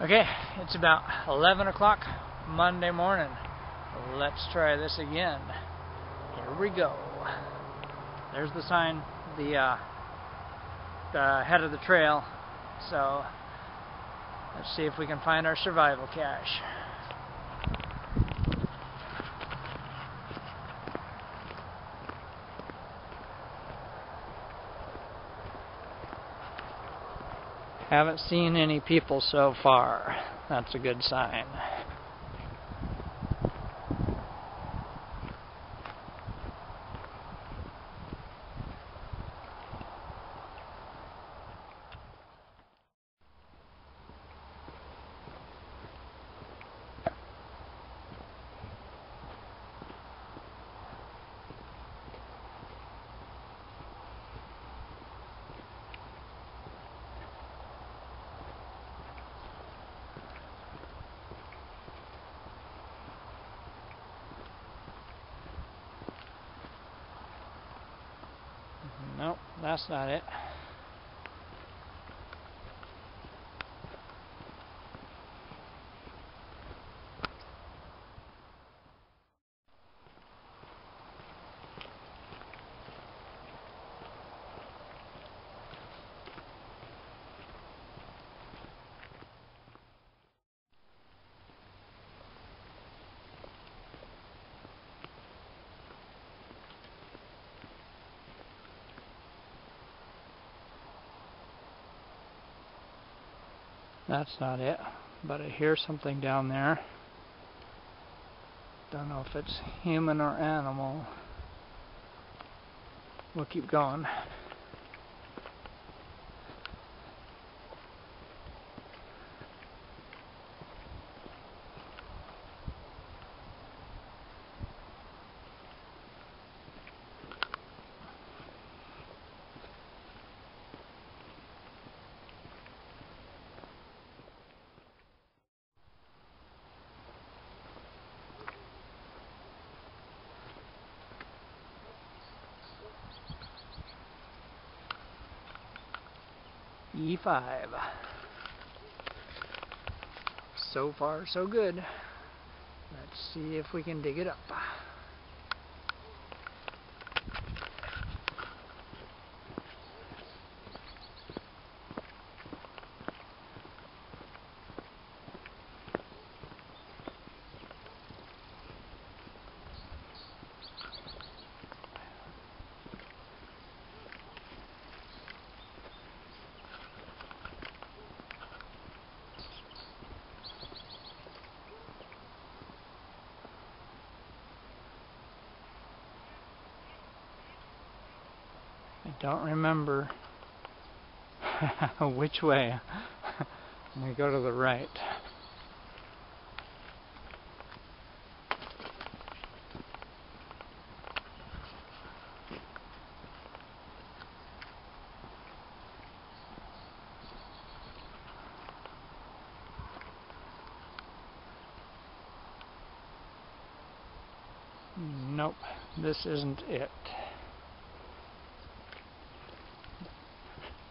Okay, it's about 11 o'clock Monday morning. Let's try this again. Here we go. There's the sign, the, uh, the head of the trail. So let's see if we can find our survival cache. Haven't seen any people so far. That's a good sign. Nope, that's not it. That's not it, but I hear something down there. Don't know if it's human or animal. We'll keep going. E5. So far, so good. Let's see if we can dig it up. Don't remember which way. we go to the right. Nope, this isn't it.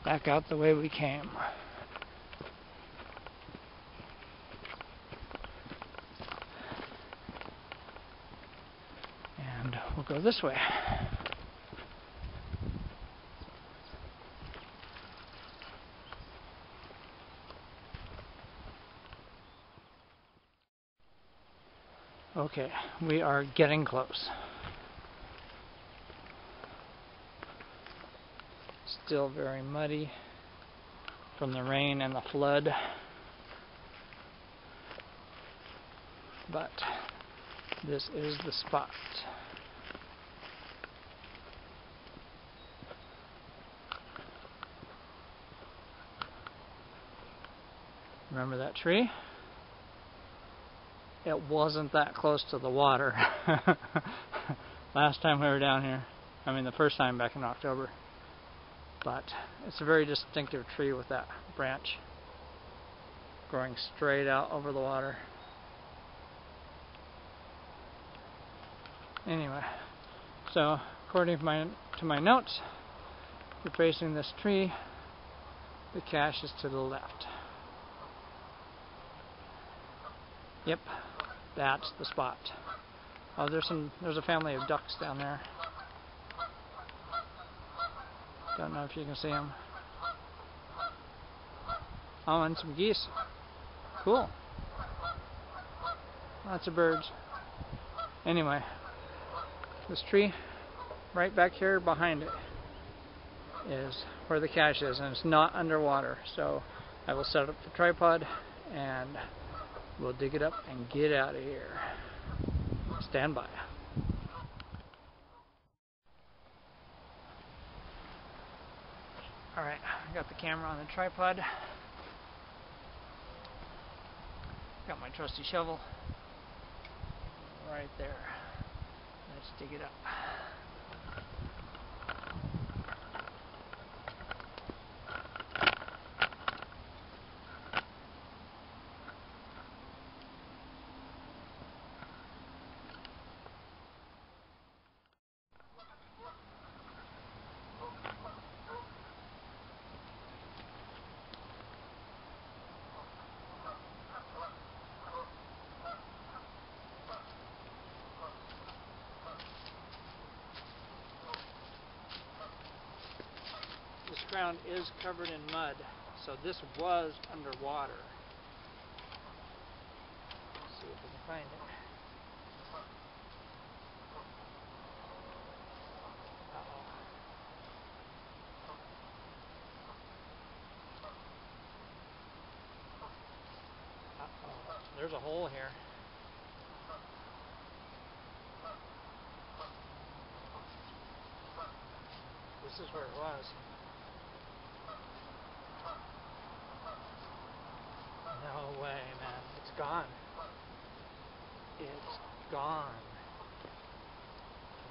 Back out the way we came. And we'll go this way. Okay, we are getting close. Still very muddy from the rain and the flood. But this is the spot. Remember that tree? It wasn't that close to the water. Last time we were down here. I mean, the first time back in October but it's a very distinctive tree with that branch growing straight out over the water. Anyway, so according to my, to my notes, we're facing this tree, the cache is to the left. Yep, that's the spot. Oh, there's some. There's a family of ducks down there. Don't know if you can see them. Oh, and some geese. Cool. Lots of birds. Anyway, this tree right back here behind it is where the cache is, and it's not underwater. So I will set up the tripod and we'll dig it up and get out of here. Stand by. Alright, I got the camera on the tripod. Got my trusty shovel right there. Let's dig it up. This ground is covered in mud, so this was underwater. Let's see if we can find it. There's a hole here. This is where it was. No way, man. It's gone. It's gone.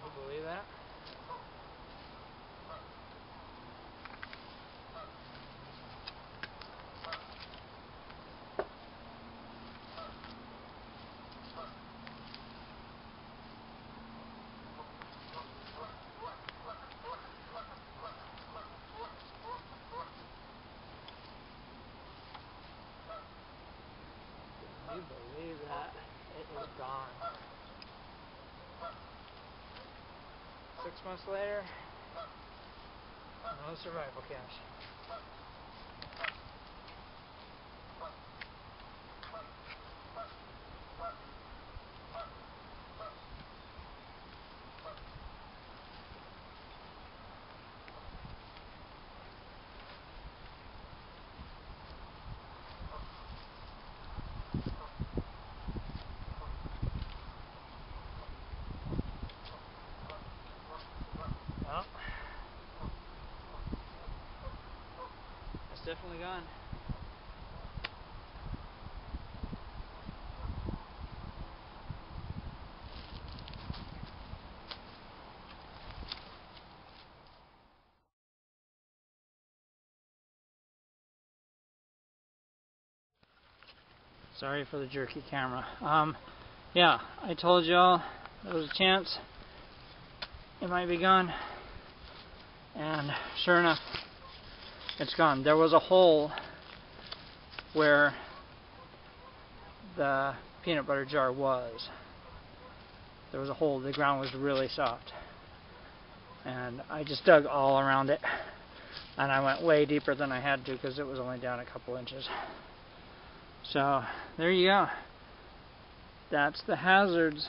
Can you believe that? Can you believe that? It is Six months later, no survival cache. Well, it's definitely gone. Sorry for the jerky camera. Um, yeah, I told y'all there was a chance it might be gone. And sure enough, it's gone. There was a hole where the peanut butter jar was. There was a hole. The ground was really soft. And I just dug all around it. And I went way deeper than I had to because it was only down a couple inches. So, there you go. That's the hazards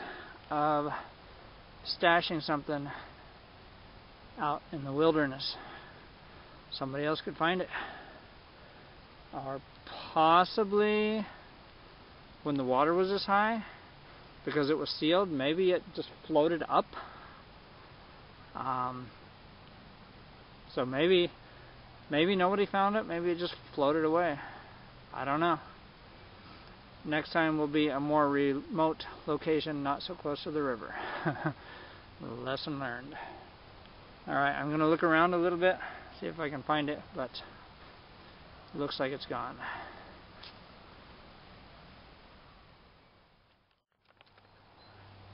of stashing something out in the wilderness. Somebody else could find it. Or possibly when the water was this high, because it was sealed, maybe it just floated up. Um, so maybe, maybe nobody found it. Maybe it just floated away. I don't know. Next time will be a more remote location, not so close to the river. Lesson learned. Alright, I'm going to look around a little bit, see if I can find it, but looks like it's gone.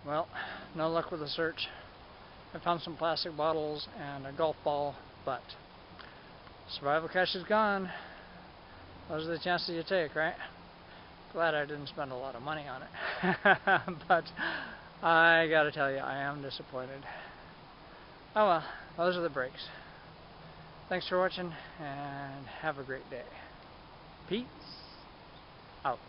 Well, no luck with the search. I found some plastic bottles and a golf ball, but survival cache is gone. Those are the chances you take, right? Glad I didn't spend a lot of money on it. but I gotta tell you, I am disappointed. Oh well, those are the breaks. Thanks for watching and have a great day. Peace out.